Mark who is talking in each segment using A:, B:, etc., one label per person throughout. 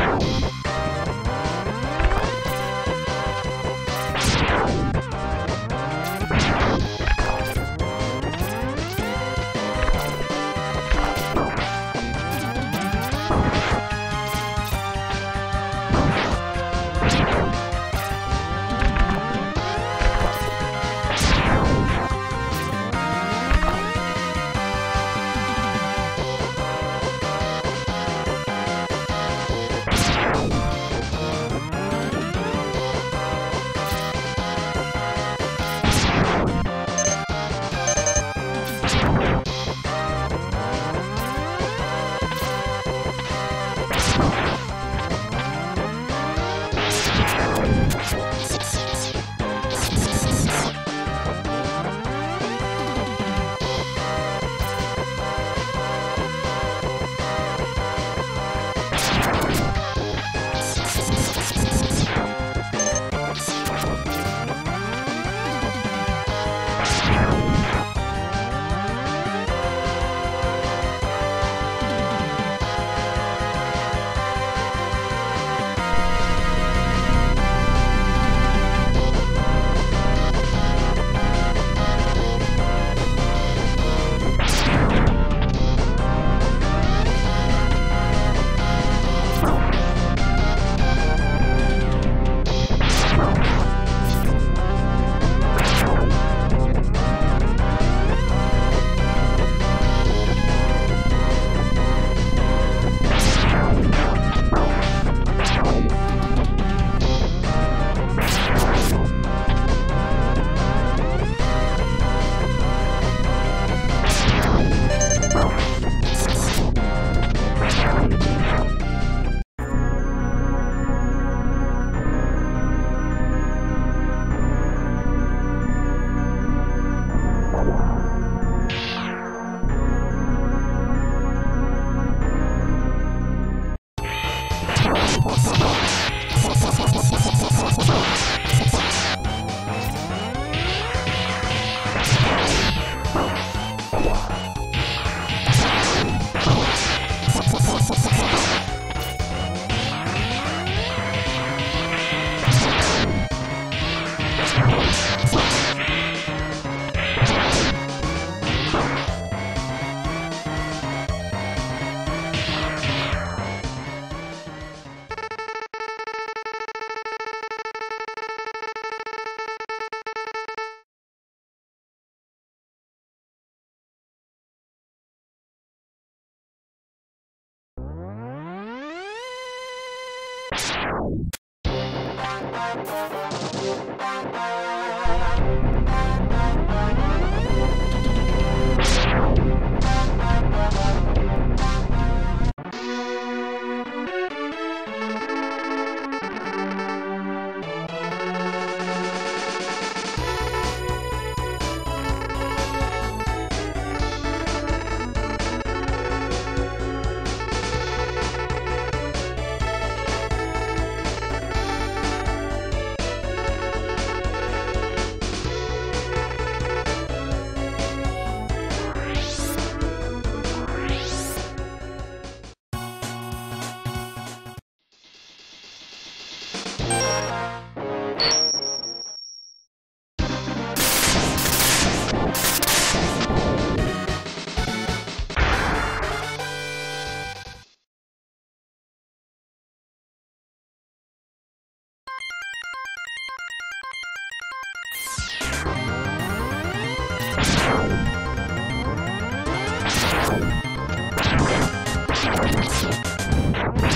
A: you Thank you.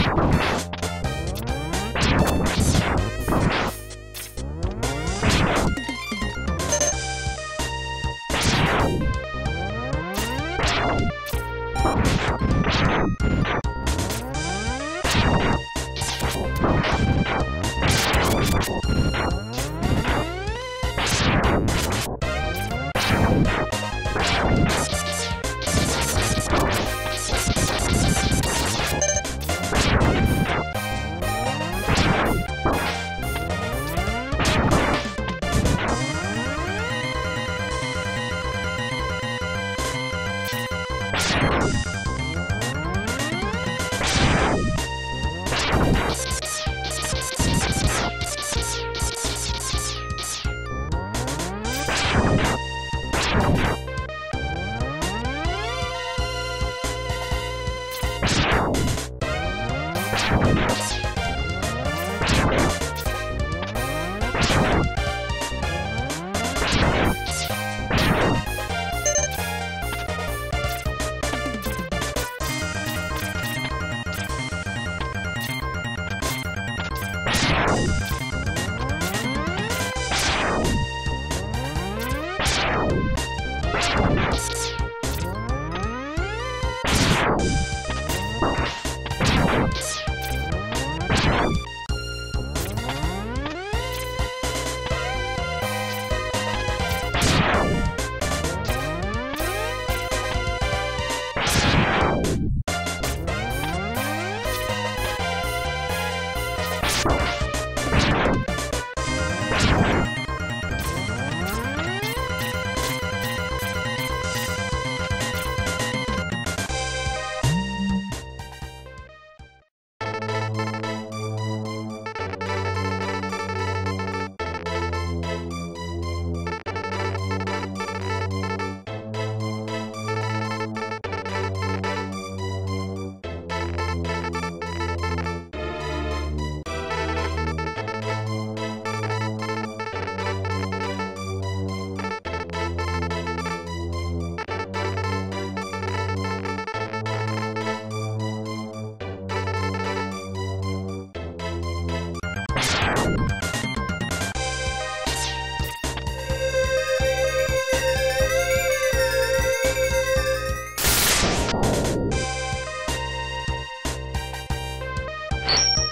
A: you